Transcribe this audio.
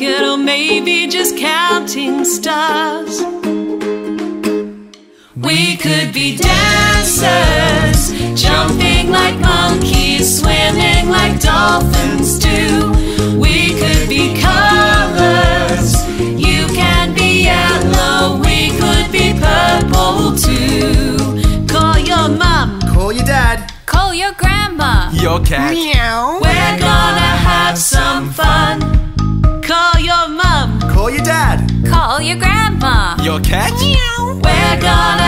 rocket or maybe just counting stars. We could be dancers, jumping like monkeys, swimming like dolphins do. We could be colors, you can be yellow, we could be purple too. Call your mum, Call your dad. Call your grandma. Your cat. Meow. we're gonna have some your grandma. Your cat. we're gonna have some fun.